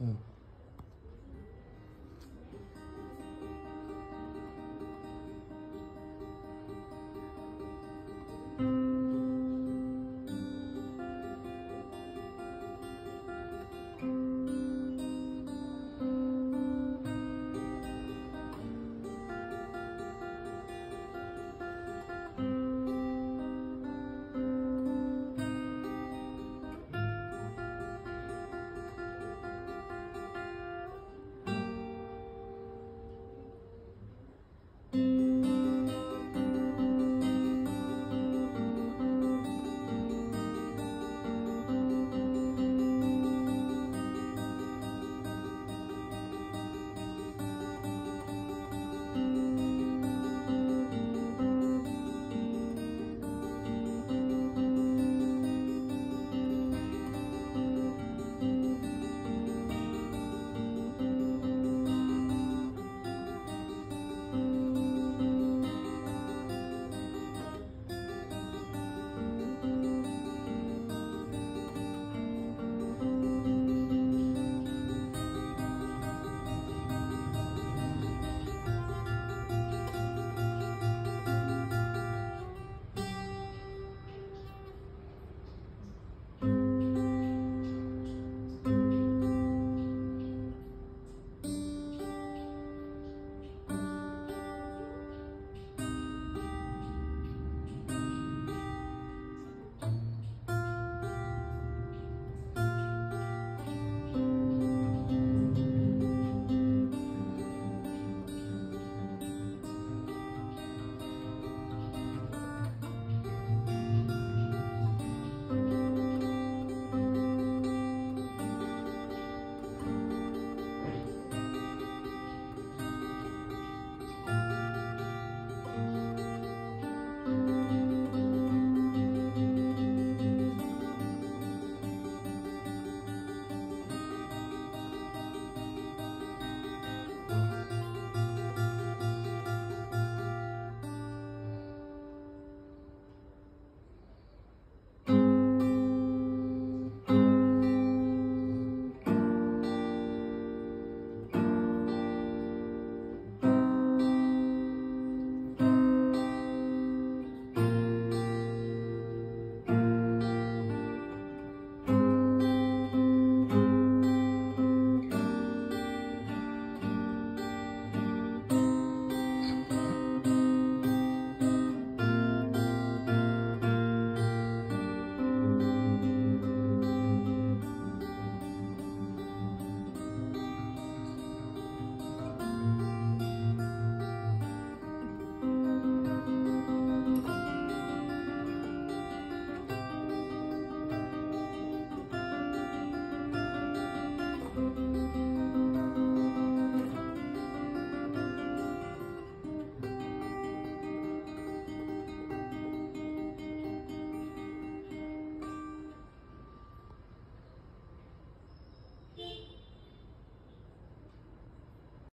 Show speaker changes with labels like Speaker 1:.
Speaker 1: 嗯。